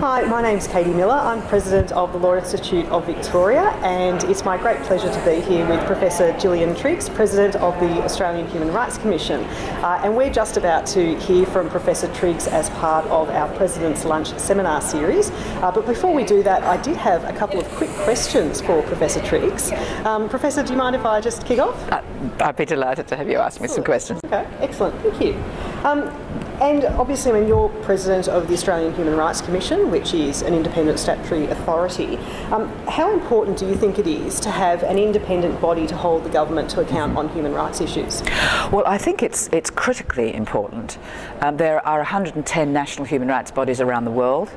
Hi, my name's Katie Miller. I'm President of the Law Institute of Victoria, and it's my great pleasure to be here with Professor Gillian Triggs, President of the Australian Human Rights Commission. Uh, and we're just about to hear from Professor Triggs as part of our President's Lunch seminar series. Uh, but before we do that, I did have a couple of quick questions for Professor Triggs. Um, Professor, do you mind if I just kick off? Uh, I'd be delighted to have you ask me some questions. Okay, excellent. Thank you. Um, and obviously, when you're President of the Australian Human Rights Commission, which is an independent statutory authority, um, how important do you think it is to have an independent body to hold the government to account on human rights issues? Well, I think it's, it's critically important. Um, there are 110 national human rights bodies around the world,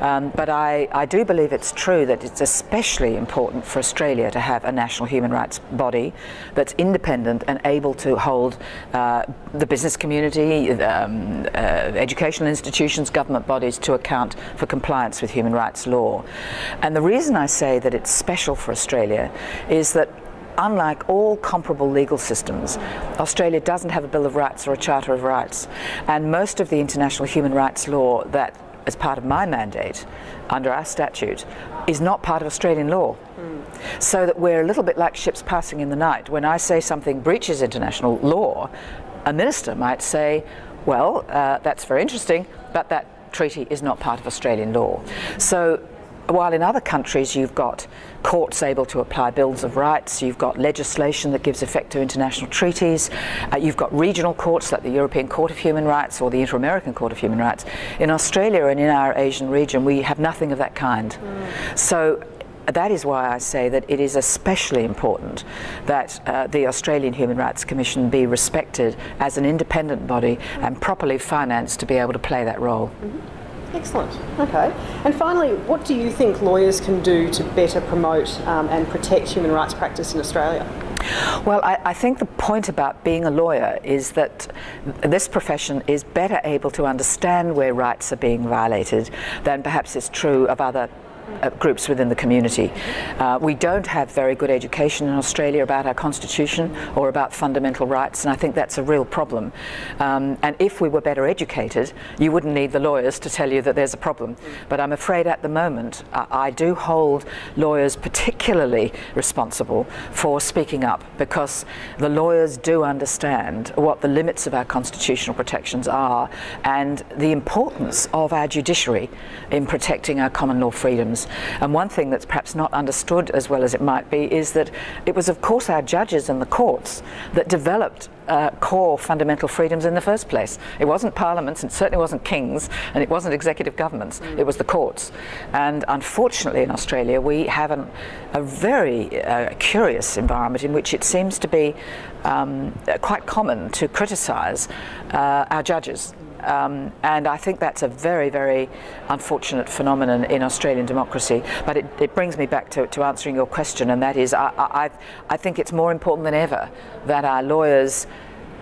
um, but I, I do believe it's true that it's especially important for Australia to have a national human rights body that's independent and able to hold uh, the business community, um, educational institutions, government bodies to account for compliance with human rights law. And the reason I say that it's special for Australia is that unlike all comparable legal systems, Australia doesn't have a Bill of Rights or a Charter of Rights. And most of the international human rights law that as part of my mandate under our statute is not part of Australian law. Mm. So that we're a little bit like ships passing in the night. When I say something breaches international law, a minister might say, well, uh, that's very interesting, but that treaty is not part of Australian law. So while in other countries you've got courts able to apply bills of rights, you've got legislation that gives effect to international treaties, uh, you've got regional courts like the European Court of Human Rights or the Inter-American Court of Human Rights. In Australia and in our Asian region, we have nothing of that kind. Mm. So that is why I say that it is especially important that uh, the Australian Human Rights Commission be respected as an independent body and properly financed to be able to play that role. Mm -hmm. Excellent. Okay. And finally, what do you think lawyers can do to better promote um, and protect human rights practice in Australia? Well, I, I, think the point about being a lawyer is that this profession is better able to understand where rights are being violated than perhaps is true of other uh, groups within the community. Uh, we don't have very good education in Australia about our constitution or about fundamental rights, and I think that's a real problem. Um, and if we were better educated, you wouldn't need the lawyers to tell you that there's a problem. But I'm afraid at the moment, uh, I do hold lawyers particularly responsible for speaking up because the lawyers do understand what the limits of our constitutional protections are and the importance of our judiciary in protecting our common law freedoms and one thing that's perhaps not understood as well as it might be is that it was, of course, our judges and the courts that developed uh, core fundamental freedoms in the first place. It wasn't parliaments, and it certainly wasn't kings, and it wasn't executive governments. Mm. It was the courts. And unfortunately, in Australia, we have an, a very uh, curious environment in which it seems to be um, quite common to criticise uh, our judges um, and I think that's a very, very unfortunate phenomenon in Australian democracy. But it, it brings me back to, to, answering your question, and that is I, I, I think it's more important than ever that our lawyers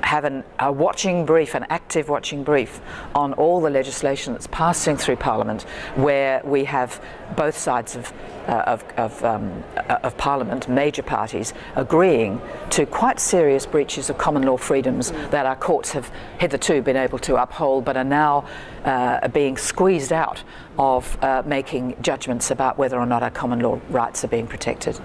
have an, a watching brief, an active watching brief on all the legislation that's passing through Parliament, where we have both sides of, uh, of, of, um, uh, of, Parliament, major parties, agreeing to quite serious breaches of common law freedoms mm. that our courts have hitherto been able to uphold, but are now uh, being squeezed out of uh, making judgments about whether or not our common law rights are being protected.